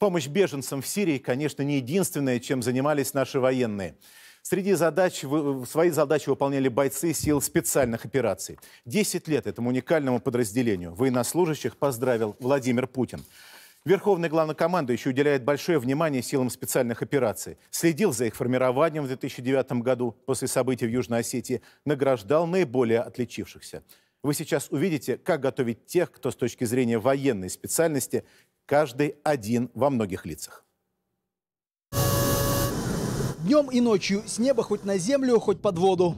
Помощь беженцам в Сирии, конечно, не единственное, чем занимались наши военные. Среди задач, свои задачи выполняли бойцы сил специальных операций. Десять лет этому уникальному подразделению военнослужащих поздравил Владимир Путин. Верховный главнокомандующий уделяет большое внимание силам специальных операций. Следил за их формированием в 2009 году после событий в Южной Осетии, награждал наиболее отличившихся. Вы сейчас увидите, как готовить тех, кто с точки зрения военной специальности каждый один во многих лицах. Днем и ночью, с неба хоть на землю, хоть под воду.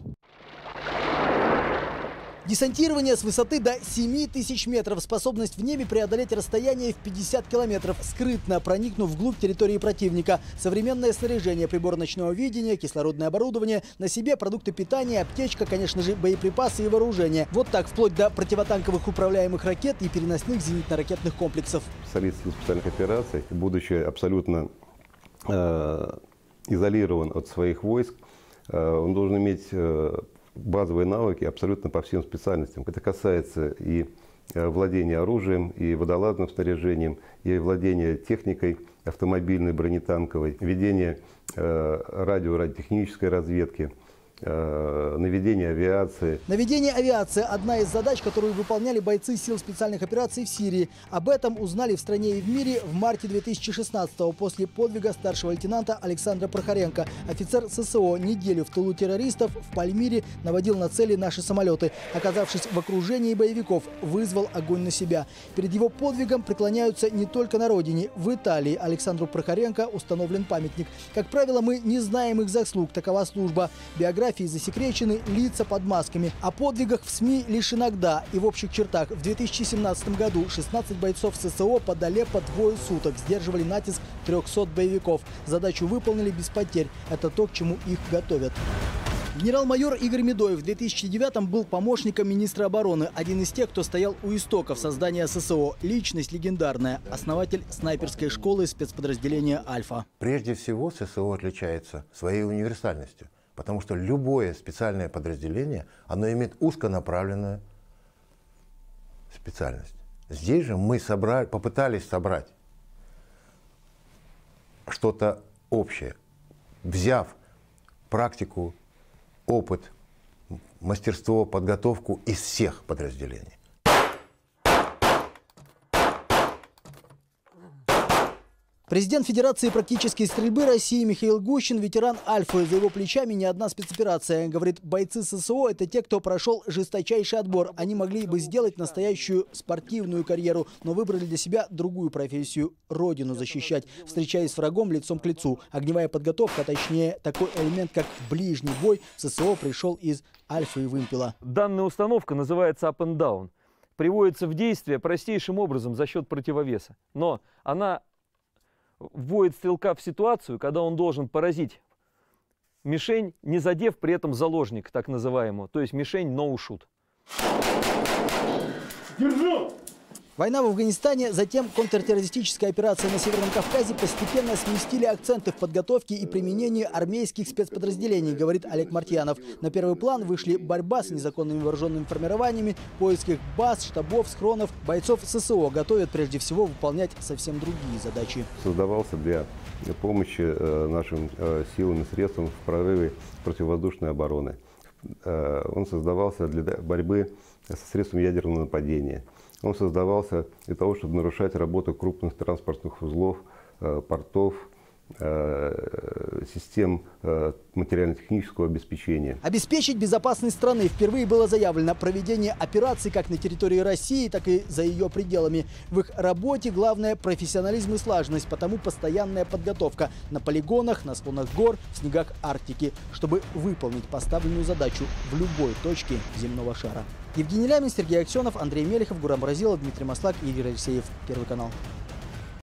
Десантирование с высоты до 7 тысяч метров. Способность в небе преодолеть расстояние в 50 километров, скрытно проникнув вглубь территории противника. Современное снаряжение, прибор ночного видения, кислородное оборудование, на себе продукты питания, аптечка, конечно же, боеприпасы и вооружение. Вот так, вплоть до противотанковых управляемых ракет и переносных зенитно-ракетных комплексов. Солист специальных операций, будучи абсолютно э, изолирован от своих войск, э, он должен иметь э, базовые навыки абсолютно по всем специальностям. Это касается и э, владения оружием, и водолазным снаряжением, и владения техникой автомобильной, бронетанковой, ведение радио, радиотехнической разведки – Э, наведение авиации. Наведение авиации – одна из задач, которую выполняли бойцы сил специальных операций в Сирии. Об этом узнали в стране и в мире в марте 2016-го после подвига старшего лейтенанта Александра Прохоренко. Офицер ССО неделю в тылу террористов в Пальмире наводил на цели наши самолеты. Оказавшись в окружении боевиков, вызвал огонь на себя. Перед его подвигом преклоняются не только на родине. В Италии Александру Прохоренко установлен памятник. Как правило, мы не знаем их заслуг. Такова служба. Биография фотографии засекречены лица под масками. О подвигах в СМИ лишь иногда. И в общих чертах в 2017 году 16 бойцов ССО под Алеппо двое суток сдерживали натиск 300 боевиков. Задачу выполнили без потерь. Это то, к чему их готовят. Генерал-майор Игорь Медоев в 2009-м был помощником министра обороны, один из тех, кто стоял у истоков создания ССО. Личность легендарная, основатель снайперской школы спецподразделения «Альфа». Прежде всего ССО отличается своей универсальностью. Потому что любое специальное подразделение, оно имеет узконаправленную специальность. Здесь же мы собрали, попытались собрать что-то общее, взяв практику, опыт, мастерство, подготовку из всех подразделений. Президент Федерации практической стрельбы России Михаил Гущин, ветеран Альфы. За его плечами не одна спецоперация. Говорит, бойцы ССО – это те, кто прошел жесточайший отбор. Они могли бы сделать настоящую спортивную карьеру, но выбрали для себя другую профессию – родину защищать, встречаясь с врагом лицом к лицу. Огневая подготовка, а точнее такой элемент, как ближний бой, в ССО пришел из Альфы и Вымпела. Данная установка называется up and down. Приводится в действие простейшим образом за счет противовеса. Но она вводит стрелка в ситуацию, когда он должен поразить мишень, не задев при этом заложник, так называемого, то есть мишень no shoot. Держу! Война в Афганистане, затем контртеррористическая операция на Северном Кавказе постепенно сместили акценты в подготовке и применении армейских спецподразделений, говорит Олег Мартьянов. На первый план вышли борьба с незаконными вооруженными формированиями, поиск их баз, штабов, схронов. Бойцов ССО готовят прежде всего выполнять совсем другие задачи. Создавался для помощи э, нашим э, силам и средствам в прорыве противовоздушной обороны. Э, он создавался для борьбы со средством ядерного нападения. Он создавался для того, чтобы нарушать работу крупных транспортных узлов, э, портов, систем э, материально-технического обеспечения. Обеспечить безопасность страны впервые было заявлено проведение операций как на территории России, так и за ее пределами. В их работе главное профессионализм и слаженность, потому постоянная подготовка на полигонах, на склонах гор, в снегах Арктики, чтобы выполнить поставленную задачу в любой точке земного шара. Евгений Лямин, Сергей Аксенов, Андрей Мелехов, Гурам Бразилов, Дмитрий Маслак, Игорь Алексеев. Первый канал.